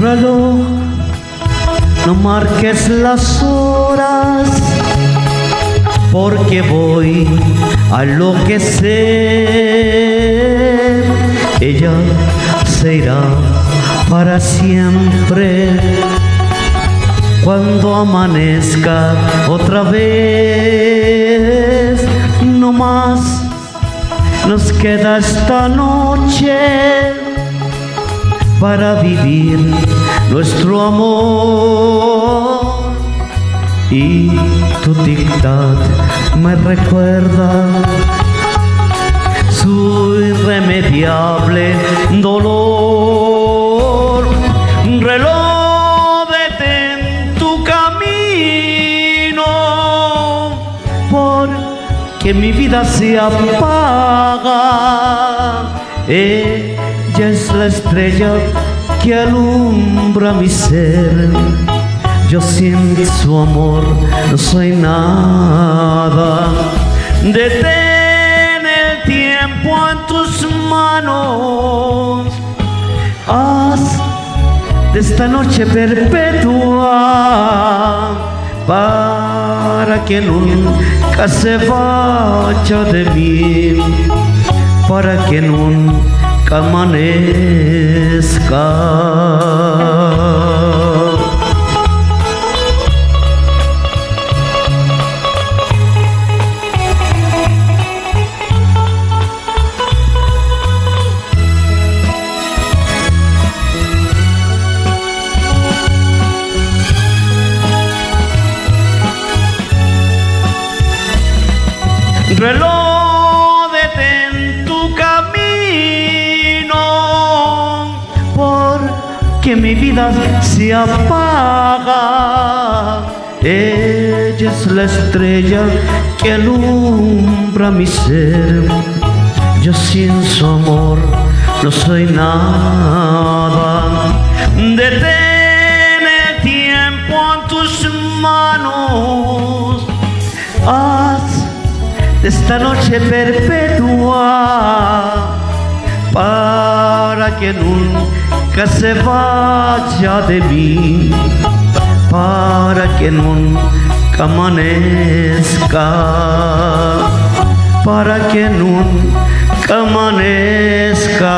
no marques las horas, porque voy a enloquecer. Ella se irá para siempre cuando amanezca otra vez. No más nos queda esta noche para vivir nuestro amor. Y tu dictad me recuerda su irremediable dolor. Reloj, detén tu camino, porque mi vida se apaga. Ella es la estrella que alumbra mi ser. Yo sin su amor no soy nada. Detén el tiempo en tus manos. Haz de esta noche perpetua para que nunca se vaya de mí, para que nunca amanezca. reloj se apaga. Ella es la estrella que alumbra mi ser. Yo sin su amor no soy nada. Detén el tiempo en tus manos. Haz de esta noche perpetua para que nunca se vaya de mí, para que nunca amanezca, para que nunca amanezca.